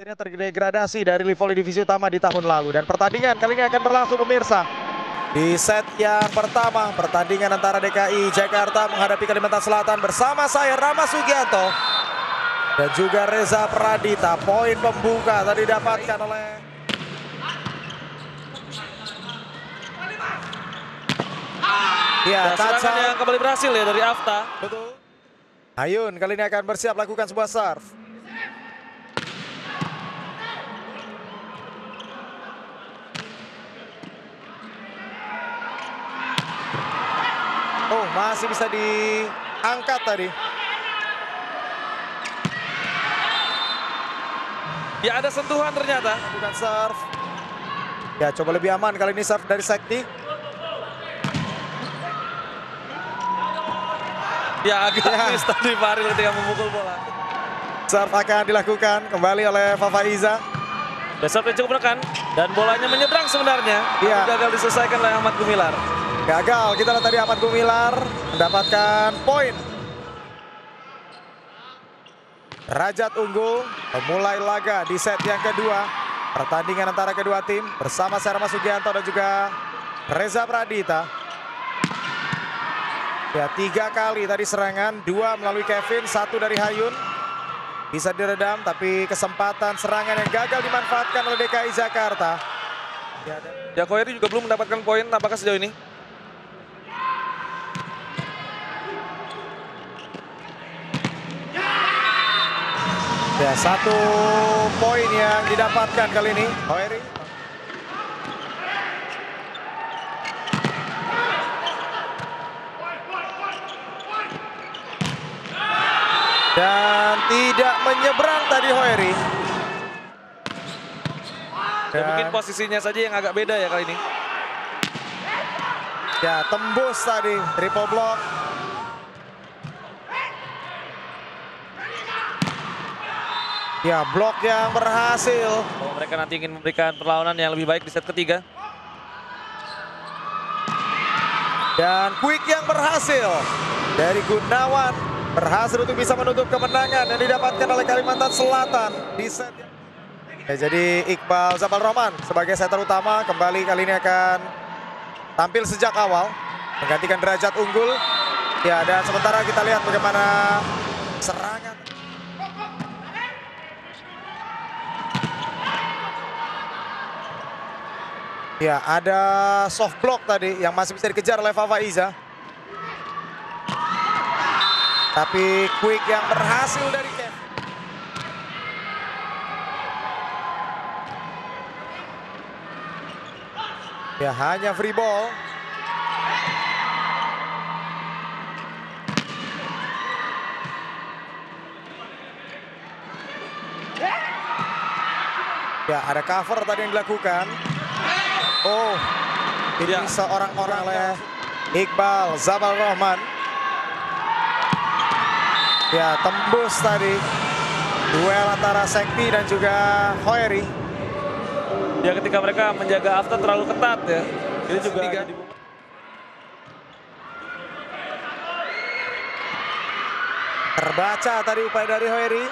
Akhirnya terdegradasi dari level divisi utama di tahun lalu dan pertandingan kali ini akan berlangsung pemirsa. Di set yang pertama, pertandingan antara DKI Jakarta menghadapi Kalimantan Selatan bersama saya Rama Sugianto dan juga Reza Pradita. Poin pembuka tadi didapatkan oleh Ya, serangan yang kembali berhasil ya dari Afta. Betul. Ayun kali ini akan bersiap lakukan sebuah serve. Oh, masih bisa diangkat tadi. Ya ada sentuhan ternyata. Bukan serve. Ya, coba lebih aman kali ini serve dari Sekti. Ya agak Ya. miss tadi Faril ketika memukul bola. Serve akan dilakukan kembali oleh Fafa Iza. Besar cukup rekan dan bolanya menyeberang sebenarnya. Tapi gagal diselesaikan oleh Ahmad Gumilar. Gagal, kita lihat tadi Ahmad Gumilar mendapatkan poin. Rajat unggul memulai laga di set yang kedua. Pertandingan antara kedua tim bersama Serma Sugianto dan juga Reza Pradita. Ya tiga kali tadi serangan, dua melalui Kevin, satu dari Hayun. Bisa diredam tapi kesempatan serangan yang gagal dimanfaatkan oleh DKI Jakarta. Jakoyeri juga belum mendapatkan poin apakah sejauh ini? Ya satu poin yang didapatkan kali ini. Hoeri. Dan tidak menyeberang tadi Hoeri. Ya, mungkin posisinya saja yang agak beda ya kali ini. Ya tembus tadi triple block. Ya blok yang berhasil. Bahwa mereka nanti ingin memberikan perlawanan yang lebih baik di set ketiga. Dan quick yang berhasil dari Gunawan berhasil untuk bisa menutup kemenangan yang didapatkan oleh Kalimantan Selatan di set. yang- Ya, jadi Iqbal Zabal Roman sebagai setter utama kembali kali ini akan tampil sejak awal menggantikan derajat unggul. Ya dan sementara kita lihat bagaimana serangan. Ya, ada soft block tadi yang masih bisa dikejar oleh Fafa Iza. Tapi quick yang berhasil dari Kev. Ya, hanya free ball. Ya, ada cover tadi yang dilakukan. Oh, ini Ya. seorang orang oleh Iqbal Zabal Rahman. Ya, tembus tadi. Duel antara Sekti dan juga Hoeri. Ya ketika mereka menjaga Afta terlalu ketat ya. Ini juga Tiga. jadi Terbaca tadi upaya dari Hoeri.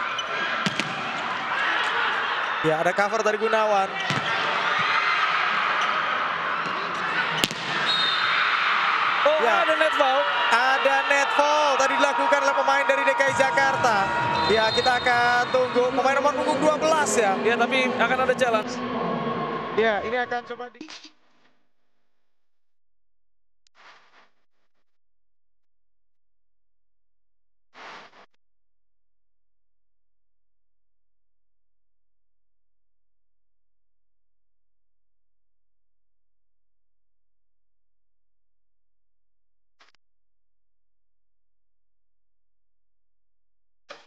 Ya, ada cover dari Gunawan. Ya. ada net foul. Ada netball tadi dilakukan oleh pemain dari DKI Jakarta. Ya, kita akan tunggu pemain nomor punggung 12 ya. Ya tapi akan ada challenge. Ya, ini akan coba di